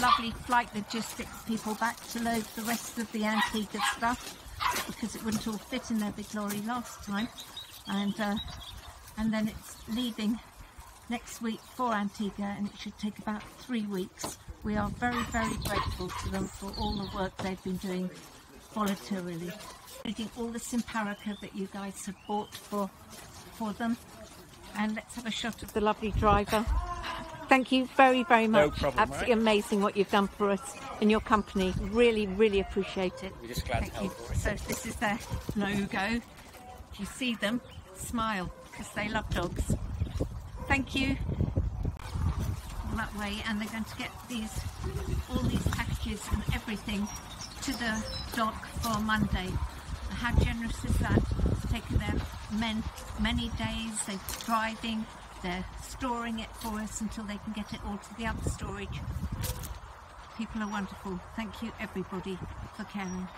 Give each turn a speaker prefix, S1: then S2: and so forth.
S1: lovely flight logistics people back to load the rest of the Antigua stuff because it wouldn't all fit in their big lorry last time. And uh, and then it's leaving next week for Antigua and it should take about three weeks. We are very, very grateful to them for all the work they've been doing voluntarily. Reading all the Simparica that you guys have bought for for them. And let's have a shot of the lovely driver. Thank you very, very
S2: No
S1: much.
S2: problem,
S1: Absolutely
S2: right?
S1: amazing what you've done for us and your company. Really, really appreciate it.
S2: We're just glad to
S1: Thank you.
S2: help.
S1: So this is their logo. If you see them, smile because they love dogs. Thank you. All that way, and they're going to get these, all these packages and everything to the dock for Monday. How generous is that? It's taken them men many days. They're driving, they're storing it for us until they can get it all to the other storage. People are wonderful. Thank you, everybody, for caring.